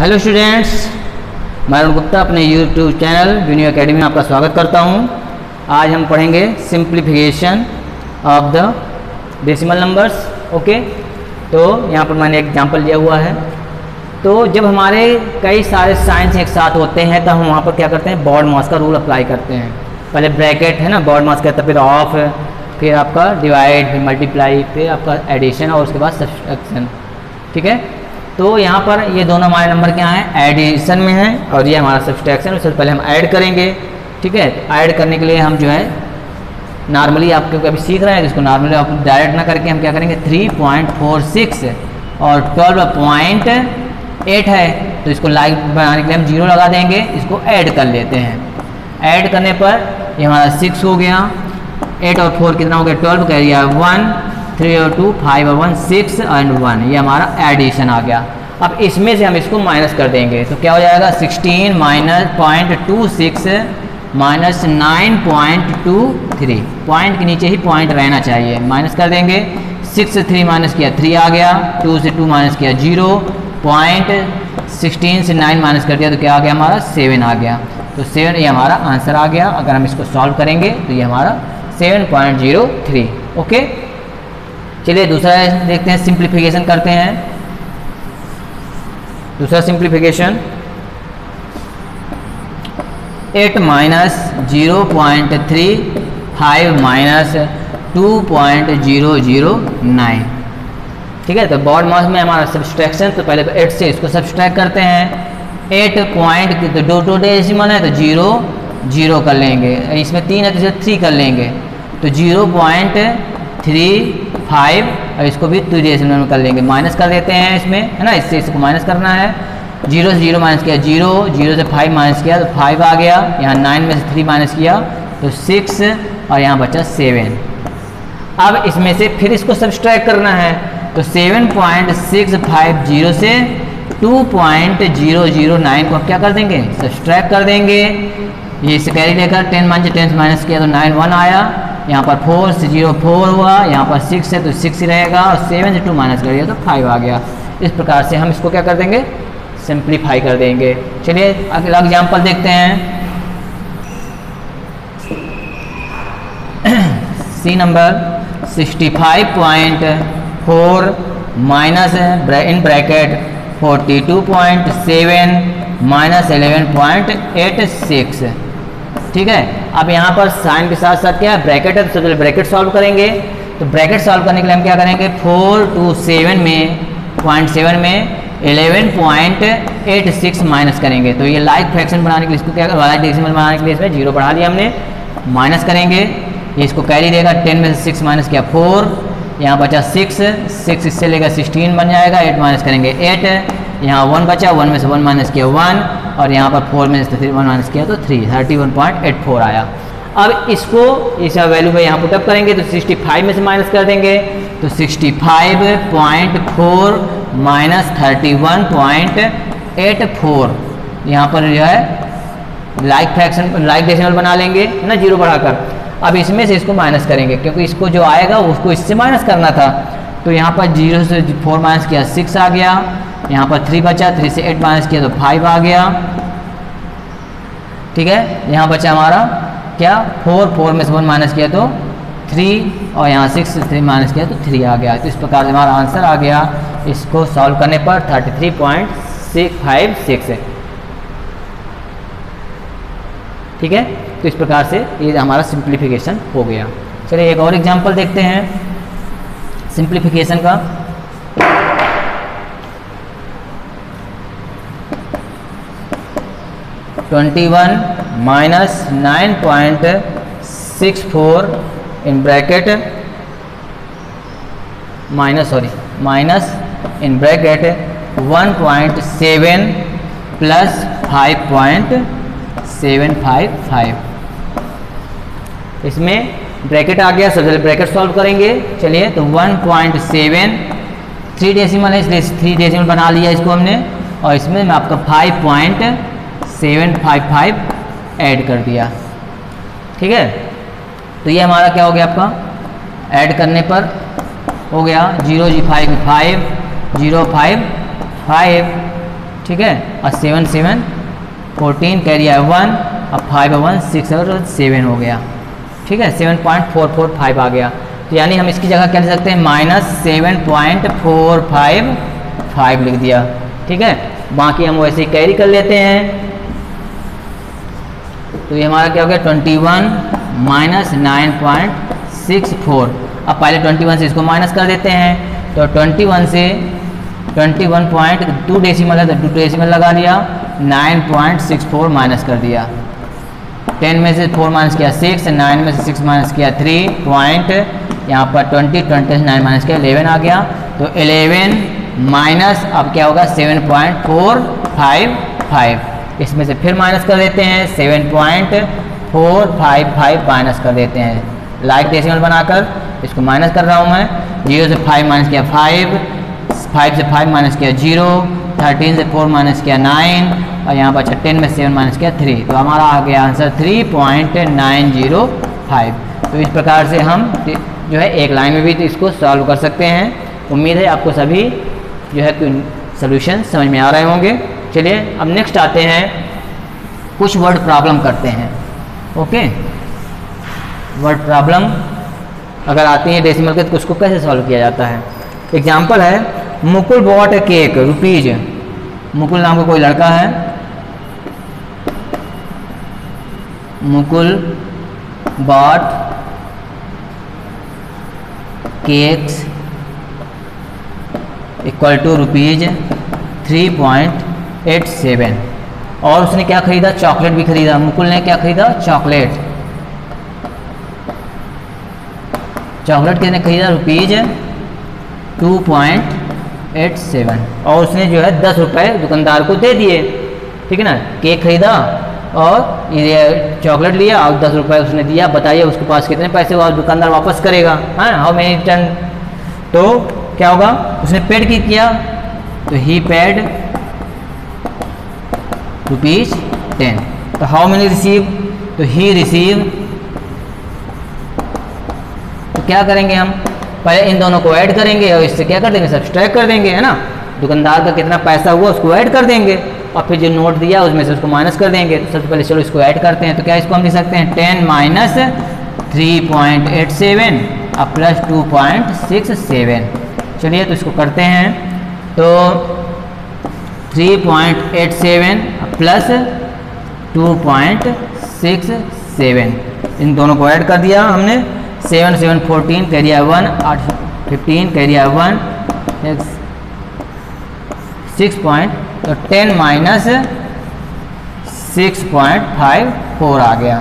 Hello students मैं अरुण गुप्ता अपने YouTube channel junior academy में आपका स्वागत करता हूँ। आज हम पढ़ेंगे simplification of the decimal numbers okay तो यहाँ पर मैंने एग्जांपल लिया हुआ है। तो जब हमारे कई सारे साइंस एक साथ होते हैं तो हम वहाँ पर क्या करते हैं? बॉर्ड मास का रूल अप्लाई करते हैं। पहले ब्रैकेट है ना बॉर्ड मास करते फिर ऑफ़ फिर आपका डिवाइड फिर मल्टीप्लाई फिर आपका एडिशन और उसके बाद सब्सट्रैक्शन ठीक है? तो यहाँ पर ये दोनों हमारे नंबर क्या हैं? एडिशन में है और ये हमारा सब्सट्रैक्शन उससे पहले हम ऐड करेंगे, ठीक है? ऐड करने के लिए हम जो है नॉर्मली आप क्योंकि अभी सीख रहे हैं इसको नॉर्मली आप डायरेक्ट ना करके हम क्या करेंगे? थ्री पॉइंट फोर सिक्स और ट्वेल्व पॉइंट एट है तो इसको लाइक बनाने के लिए हम ज़ीरो लगा देंगे, इसको ऐड कर लेते हैं। ऐड करने पर ये हमारा सिक्स हो गया एट और फोर कितना हो गया? ट्वेल्व कह दिया वन थ्री और टू फाइव और वन सिक्स एंड वन ये हमारा एडिशन आ गया। अब इसमें से हम इसको माइनस कर देंगे। तो क्या हो जाएगा? Sixteen minus point two six minus nine point two three point के नीचे ही पॉइंट रहना चाहिए। माइनस कर देंगे। सिक्स से थ्री माइनस किया थ्री आ गया। टू से टू माइनस किया ज़ीरो पॉइंट सिक्सटीन से नाइन माइनस कर दिया तो क्या आ गया हमारा? सेवन आ गया। तो सेवन ये हमारा आंसर आ गया। अगर हम इसको सॉल्व करेंगे तो ये हमारा seven point zero three okay चलिए दूसरा देखते हैं सिंप्लीफिकेशन करते हैं। दूसरा simplification eight minus zero point three five minus two point zero zero nine ठीक है? तो बॉड मास में हमारा सब्सट्रैक्शन तो पहले एट से इसको सब्सट्रैक्ट करते हैं। एट पॉइंट तो दो टू डेसिमल है तो ज़ीरो ज़ीरो कर लेंगे। इसमें तीन है तो थ्री कर लेंगे। तो ज़ीरो पॉइंट थ्री फाइव और इसको भी टू डेसिमल में कर लेंगे। माइनस कर देते हैं इसमें, है ना? इससे इसको माइनस करना है। ज़ीरो से ज़ीरो माइनस किया ज़ीरो ज़ीरो से फाइव माइनस किया तो फाइव आ गया। यहाँ नाइन में से थ्री माइनस किया तो सिक्स और यहाँ बचा सेवन अब इसमें से फिर इसको सब्सट्रैक्ट करना है। तो seven point six five zero से two point zero zero nine को आप क्या कर देंगे? सब्सट्रैक्ट कर देंगे। ये इसे कैरी लेकर टेन माइनस टेन माइनस किया तो नाइन वन आया। यहाँ पर फोर से ज़ीरो फोर हुआ, यहाँ पर सिक्स है तो सिक्स ही रहेगा और सेवन से टू माइनस कर दिया तो फाइव आ गया। इस प्रकार से हम इसको क्या कर देंगे? सिंप्लीफाई कर देंगे। चलिए, अगला एग्ज़ाम्पल देखते हैं। C number sixty five point four minus in bracket forty two point seven minus eleven point eight six ठीक है? अब यहाँ पर साइन के साथ साथ क्या है? ब्रैकेट है तो सबसे ब्रैकेट सॉल्व करेंगे। तो ब्रैकेट सॉल्व करने के लिए हम क्या करेंगे? फोर टू सेवन में पॉइंट सेवन में eleven point eight six minus करेंगे। तो ये लाइक फ्रैक्शन बनाने के लिए इसको क्या लाइक डेसिमल बनाने के लिए इसमें ज़ीरो बढ़ा दिया हमने। माइनस करेंगे। ये इसको कैरी देगा टेन में से सिक्स माइनस किया फोर यहाँ बचा सिक्स सिक्स इससे लेकर सिक्सटीन बन जाएगा एट माइनस करेंगे एट यहाँ वन बचा वन में से वन माइनस किया वन और यहाँ पर फोर में थ्री वन माइनस किया तो three thirty one point eight four आया। अब इसको इस वैल्यू में यहाँ पुटअप करेंगे तो सिक्सटी फाइव में से माइनस कर देंगे। तो sixty five point four minus thirty one point eight four यहाँ पर जो है लाइक फ्रैक्शन लाइक डेसिमल बना लेंगे ना ज़ीरो बढ़ाकर। अब इसमें से इसको माइनस करेंगे, क्योंकि इसको जो आएगा उसको इससे माइनस करना था। तो यहाँ पर ज़ीरो से फोर माइनस किया सिक्स आ गया। यहाँ पर थ्री बचा थ्री से एट माइनस किया तो फाइव आ गया। ठीक है? यहाँ बचा हमारा क्या? फोर फोर में से वन माइनस किया तो थ्री और यहाँ सिक्स थ्री माइनस किया तो थ्री आ गया। तो इस प्रकार से हमारा आंसर आ गया। इसको सॉल्व करने पर thirty three point six five six है। ठीक है? तो इस प्रकार से ये हमारा सिंप्लीफिकेशन हो गया। चलिए एक और एग्जांपल देखते हैं। सिंप्लीफिकेशन का। Twenty one minus nine point six four in bracket minus sorry minus in bracket one point seven plus five point seven five five इसमें ब्रैकेट आ गया, सबसे ब्रैकेट सॉल्व करेंगे। चलिए तो one point seven three decimal है, इसलिए three decimal बना लिया इसको हमने। और इसमें मैं आपका five point seven five five add कर दिया। ठीक है? तो ये हमारा क्या हो गया आपका? ऐड करने पर हो गया ज़ीरो जी five five, zero five five. ठीक है? और सेवन सेवन फोर्टीन कैरी है वन और फाइव वन, सिक्स और सेवन हो गया। ठीक है? Seven point four four five आ गया। तो यानी हम इसकी जगह क्या लिख सकते हैं? Minus seven point four five five लिख दिया। ठीक है? बाकी हम वैसे ही कैरी कर लेते हैं। तो ये हमारा क्या हो गया? Twenty one minus nine point six four अब पहले ट्वेंटी वन से इसको माइनस कर देते हैं। तो ट्वेंटी वन से twenty one point two decimal है तो टू डेसिमल लगा लिया। Nine point six four minus कर दिया। टेन में से फोर माइनस किया सिक्स नाइन में से सिक्स माइनस किया थ्री पॉइंट यहाँ पर ट्वेंटी ट्वेंटी से नाइन माइनस किया एलेवन आ गया। तो एलेवन माइनस अब क्या होगा? Seven point four five five इसमें से फिर माइनस कर देते हैं seven point four five five minus कर देते हैं। लाइक डेसिमल बनाकर इसको माइनस कर रहा हूँ मैं। ज़ीरो से फाइव माइनस किया फाइव फाइव से फाइव माइनस किया ज़ीरो थर्टीन से फोर माइनस किया नाइन और यहाँ पर अच्छा टेन में सेवन माइनस किया थ्री तो हमारा आ गया answer three point nine zero five तो इस प्रकार से हम जो है एक लाइन में भी तो इसको सॉल्व कर सकते हैं। उम्मीद है आपको सभी जो है सोल्यूशन समझ में आ रहे होंगे। चलिए, अब नेक्स्ट आते हैं। कुछ वर्ड प्रॉब्लम करते हैं। ओके वर्ड प्रॉब्लम अगर आती है डेसिमल के तो उसको कैसे सॉल्व किया जाता है? एग्ज़ाम्पल है, Mukul bought cake rupees Mukul नाम का कोई लड़का है? Mukul bought cakes equal to rupees three point eight seven. और उसने क्या खरीदा? चॉकलेट भी खरीदा। मुकुल ने क्या खरीदा? चॉकलेट। चॉकलेट किसने खरीदा? Rupees two point eight seven. और उसने जो है दस रुपये दुकानदार को दे दिए। ठीक है ना? केक खरीदा और ये चॉकलेट लिया और दस रुपये उसने दिया। बताइए उसके पास कितने पैसे हुआ दुकानदार वापस करेगा। हाँ हाउ मेनी टन तो क्या होगा? उसने पेड की किया। तो ही पेड रुपीज़ टेन तो हाउ मेनी रिसीव तो ही रिसीव तो क्या करेंगे हम? पहले इन दोनों को ऐड करेंगे और इससे क्या कर देंगे? सब्सट्रैक्ट कर देंगे, है ना? दुकानदार का कितना पैसा हुआ उसको ऐड कर देंगे और फिर जो नोट दिया उसमें से उसको माइनस कर देंगे। तो सबसे पहले चलो इसको ऐड करते हैं। तो क्या इसको हम लिख सकते हैं? Ten minus three point eight seven और plus two point six seven चलिए तो इसको करते हैं। तो 3.87 प्लस 2.67 इन दोनों को ऐड कर दिया हमने। सेवन सेवन फोर्टीन कैरिया वन आठ फिफ्टीन कैरिया वन सिक्स पॉइंट तो ten minus six point five four आ गया।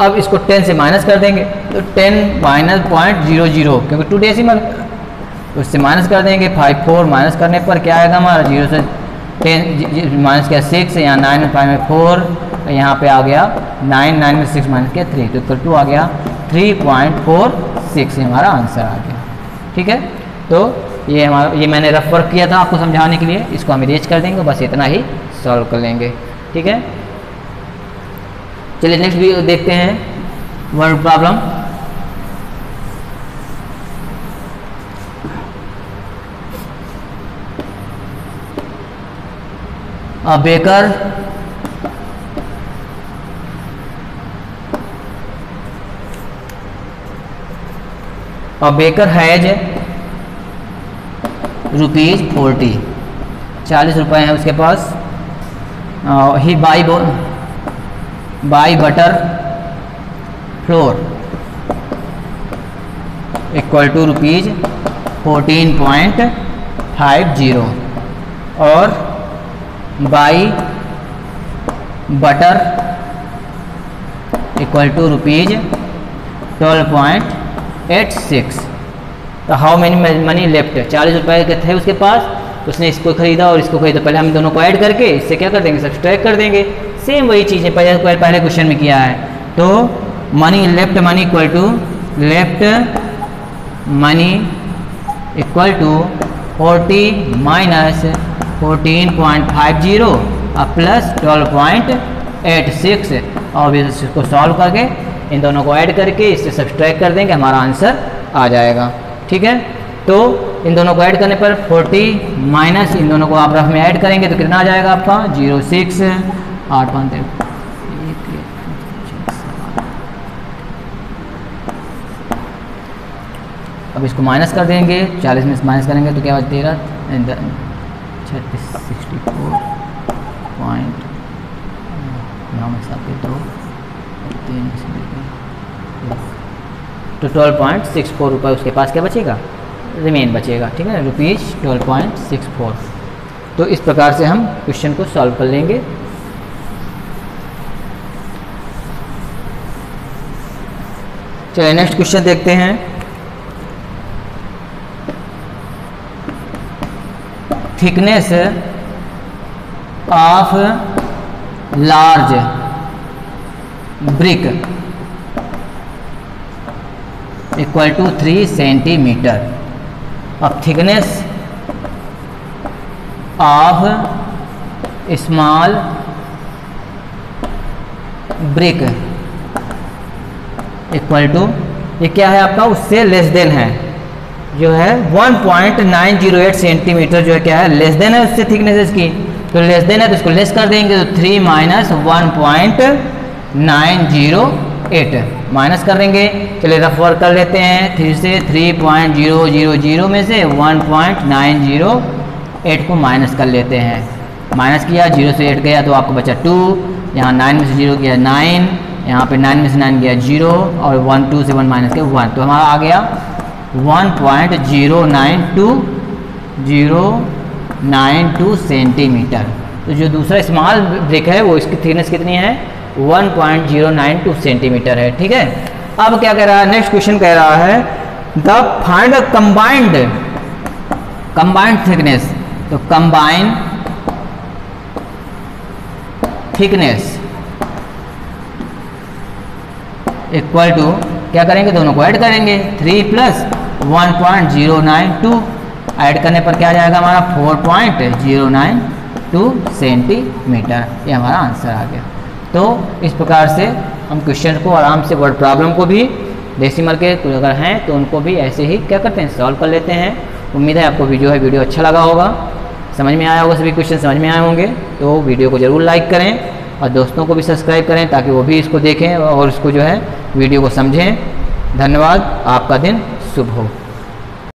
अब इसको टेन से माइनस कर देंगे। तो ten minus point zero zero क्योंकि टू डेसिमल उससे माइनस कर देंगे फाइव फोर माइनस करने पर क्या आएगा हमारा? ज़ीरो से टेन माइनस किया सिक्स यहाँ नाइन फाइव में फोर यहाँ पे आ गया नाइन नाइन में सिक्स माइनस किया थ्री तो इक्वल टू आ गया थ्री पॉइंट फोर सिक्स हमारा आंसर आ गया। ठीक है? तो ये हमारा, ये मैंने रफ वर्क किया था आपको समझाने के लिए, इसको हम इरेज कर देंगे, बस इतना ही सॉल्व कर लेंगे। ठीक है? चलिए नेक्स्ट भी देखते हैं। Word problem baker a baker has rupees forty. चालीस रुपए हैं उसके पास। He buy buy butter flour. Equal to rupees fourteen point five zero. और buy butter equal to rupees twelve point eight six तो हाउ मैनी मनी लेफ़्ट चालीस रुपए के थे उसके पास उसने इसको खरीदा और इसको खरीदा। पहले हम दोनों को ऐड करके इससे क्या कर देंगे? सब्सट्रैक्ट कर देंगे। सेम वही चीज़ है, पहले पहले क्वेश्चन में किया है। तो money left money equal to left money equal to forty minus fourteen point five zero और plus twelve point eight six और इसको सॉल्व करके इन दोनों को ऐड करके इससे सब्सट्रैक्ट कर देंगे, हमारा आंसर आ जाएगा। ठीक है? तो इन दोनों को ऐड करने पर 40 माइनस इन दोनों को आप रफ में ऐड करेंगे तो कितना आ जाएगा आपका? ज़ीरो सिक्स आठ पाँच अब इसको माइनस कर देंगे 40 में माइनस करेंगे तो क्या तेरह। छत्तीस सिक्सटी फोर पॉइंट नौ में दो तीन तो ट्वेल्व पॉइंट सिक्स फोर रुपये उसके पास क्या बचेगा? रिमेन बचेगा, ठीक है? ना rupees twelve point six four तो इस प्रकार से हम क्वेश्चन को सॉल्व कर लेंगे। चलिए नेक्स्ट क्वेश्चन देखते हैं। Thickness of large brick equal to three centimetre of thickness of small brick equal to ये क्या है आपका? उससे लेस देन है। जो है 1.908 सेंटीमीटर जो है क्या है लेस देन है उससे थिकनेस इसकी। तो लेस देन है तो इसको लेस कर देंगे तो three minus one point nine zero eight minus कर देंगे। चलिए रफ वर्क कर लेते हैं। थ्री से three point zero zero zero में से one point nine zero eight को माइनस कर लेते हैं। माइनस किया ज़ीरो से एट गया तो आपको बचा टू यहाँ नाइन में से ज़ीरो किया नाइन यहाँ पे नाइन में से नाइन गया ज़ीरो और वन टू से वन माइनस किया वन तो हमारा आ गया one point zero nine two zero nine two centimetre. तो जो दूसरा स्मॉल ब्रिक है, वो इसकी थिकनेस कितनी है? 1.092 सेंटीमीटर है, ठीक है? अब क्या कह रहा है? नेक्स्ट क्वेश्चन कह रहा है the find combined combined thickness तो कंबाइन थिकनेस इक्वल टू क्या करेंगे? दोनों को ऐड करेंगे। Three plus one point zero nine two add करने पर क्या आ जाएगा हमारा? Four point zero nine two centimetre ये हमारा आंसर आ गया। तो इस प्रकार से हम क्वेश्चन को आराम से वर्ड प्रॉब्लम को भी डेसिमल के कुछ अगर हैं तो उनको भी ऐसे ही क्या करते हैं? सॉल्व कर लेते हैं। उम्मीद है आपको वीडियो है वीडियो अच्छा लगा होगा। समझ में आया होगा, सभी क्वेश्चन समझ में आए होंगे। तो वीडियो को ज़रूर लाइक करें और दोस्तों को भी सब्सक्राइब करें ताकि वो भी इसको देखें और इसको जो है वीडियो को समझें। धन्यवाद आपका दिन शुभ हो।